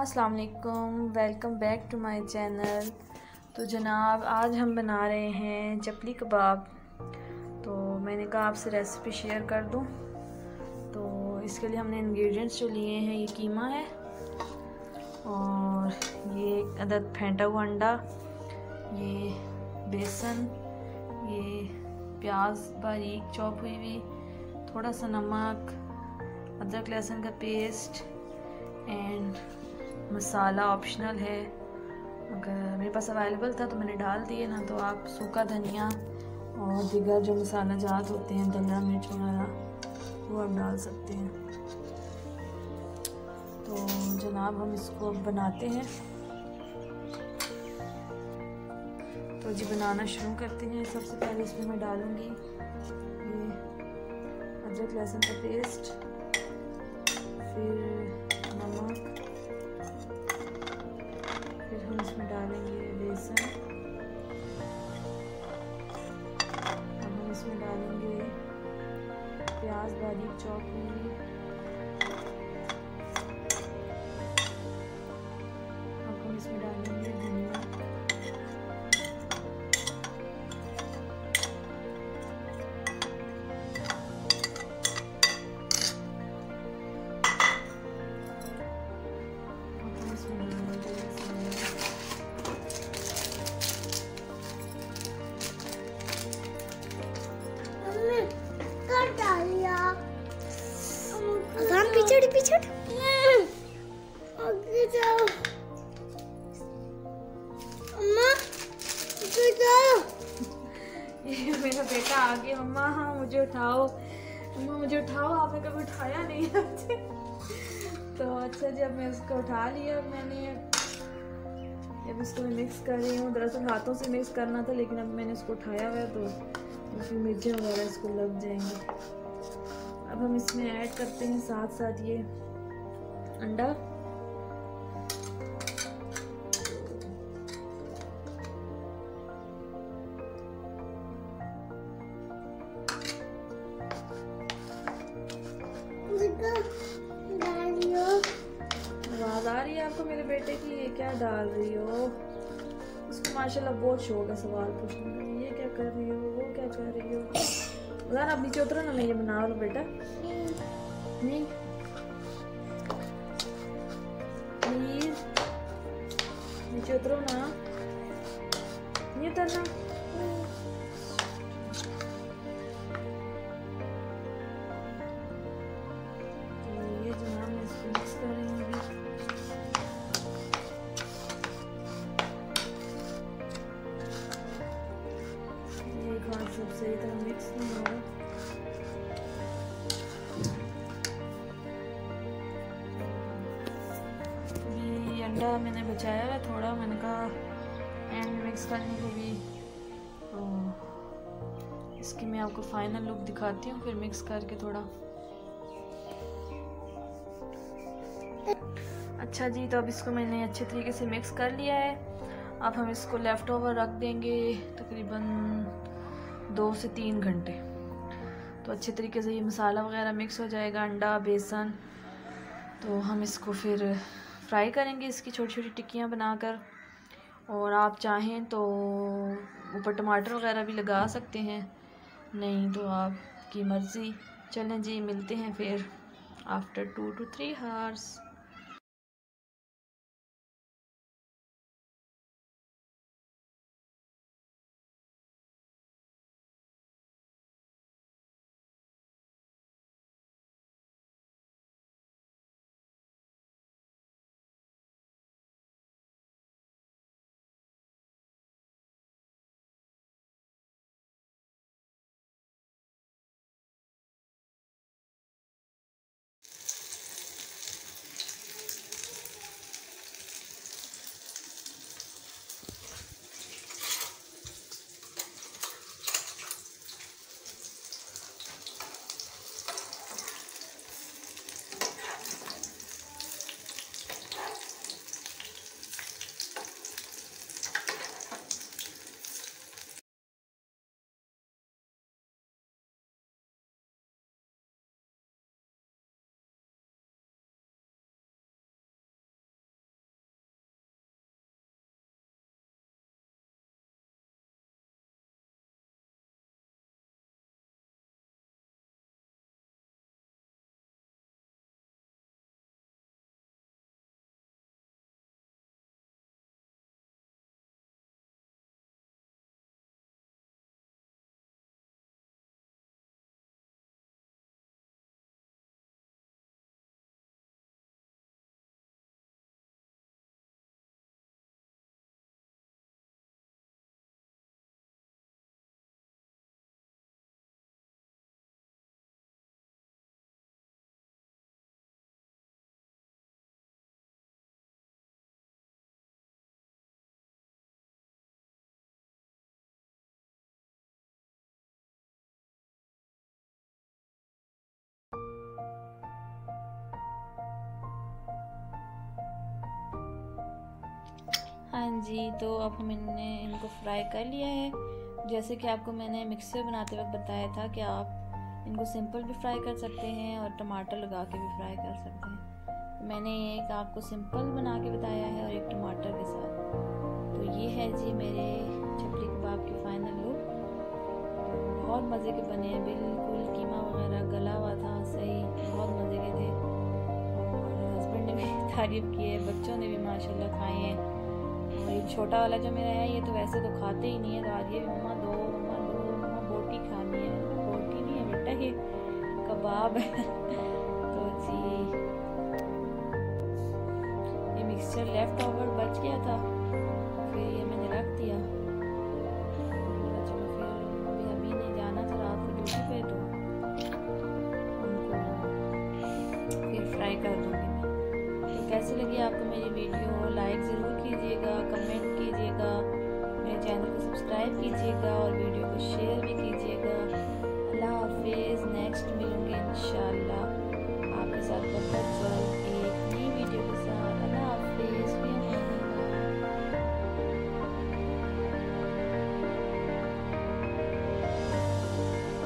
अस्सलाम वालेकुम back to my channel तो जनाब, आज हम बना रहे हैं चपली कबाब। तो मैंने कहा आपसे रेसिपी शेयर कर दूँ। तो इसके लिए हमने इंग्रेडिएंट्स जो लिए हैं, ये कीमा है और ये अदद फेंटा हुआ अंडा, ये बेसन, ये प्याज बारीक चॉप हुई हुई, थोड़ा सा नमक, अदरक लहसुन का पेस्ट एंड मसाला ऑप्शनल है। अगर मेरे पास अवेलेबल था तो मैंने डाल दिए, ना तो आप सूखा धनिया और दिगर जो मसाला जात होते हैं दलिया मिर्च वगैरह, वो आप डाल सकते हैं। तो जनाब हम इसको अब बनाते हैं। तो जी बनाना शुरू करते हैं। सबसे पहले इसमें मैं डालूँगी ये अदरक लहसुन का पेस्ट फिर पिछड़ पिछड़। आगे जाओ। अम्मा इधर जाओ। ये मेरा बेटा आ गया अम्मा हाँ मुझे उठाओ। अम्मा मुझे उठाओ आपने कभी उठाया नहीं है तो अच्छा जब मैं उसको उठा लिया मैंने अब इसको मैं मिक्स कर रही हूँ। दरअसल हाथों से मिक्स करना था लेकिन अब मैंने इसको उठाया हुआ है तो फिर मिर्चें वगैरह इसको लग जाएँगी। अब हम इसमें ऐड करते हैं साथ साथ ये अंडा। आवाज़ आ रही है आपको मेरे बेटे की? ये क्या डाल रही हो? उसको माशाल्लाह बहुत शौक है सवाल पूछने का। ये क्या कर रही हो? वो क्या कर रही हो? उधर अब नीचे उतरो ना मैं ये बना लो बेटा। नहीं। प्लीज़ नीचे उतरो ना। ये उतरना अंडा मैंने बचाया है थोड़ा, मैंने कहा एंड मिक्स करने को भी तो इसकी मैं आपको फाइनल लुक दिखाती हूँ, फिर मिक्स करके थोड़ा। अच्छा जी तो अब इसको मैंने अच्छे तरीके से मिक्स कर लिया है। अब हम इसको लेफ़्ट ओवर रख देंगे, तकरीबन दो से तीन घंटे। तो अच्छे तरीके से ये मसाला वगैरह मिक्स हो जाएगा, अंडा, बेसन। तो हम इसको फिर फ्राई करेंगे इसकी छोटी छोटी टिक्कियाँ बनाकर। और आप चाहें तो ऊपर टमाटर वगैरह भी लगा सकते हैं। नहीं तो आपकी मर्ज़ी। चलें जी, मिलते हैं फिर after two two three hours हाँ जी तो अब हमने इनको फ्राई कर लिया है। जैसे कि आपको मैंने मिक्सर बनाते वक्त बताया था कि आप इनको सिंपल भी फ्राई कर सकते हैं और टमाटर लगा के भी फ्राई कर सकते हैं। मैंने एक आपको सिंपल बना के बताया है और एक टमाटर के साथ। तो ये है जी मेरे चपली कबाब के फाइनल लुक बहुत मज़े के बने हैं, बिल्कुल कीमा वगैरह गला हुआ था, सही, बहुत मज़े के थे। और हस्बैंड ने भी तारीफ़ की है, बच्चों ने भी माशाल्लाह खाए हैं। और ये छोटा वाला जो मेरा है, ये तो वैसे तो खाते ही नहीं है तो आज ये मम्मा दो मम्मा दो, मम्मा बोटी खानी है। बोटी नहीं है बेटा ये, कबाब है। तो जी। ये मिक्सचर लेफ़्ट ओवर बच गया था, फिर ये मैंने रख दिया। तो तो कैसी लगी आपको मेरी वीडियो लाइक ज़रूर कीजिएगा कमेंट कीजिएगा, मेरे चैनल को सब्सक्राइब कीजिएगा और वीडियो को शेयर भी कीजिएगा। अल्लाह हाफिज़ नेक्स्ट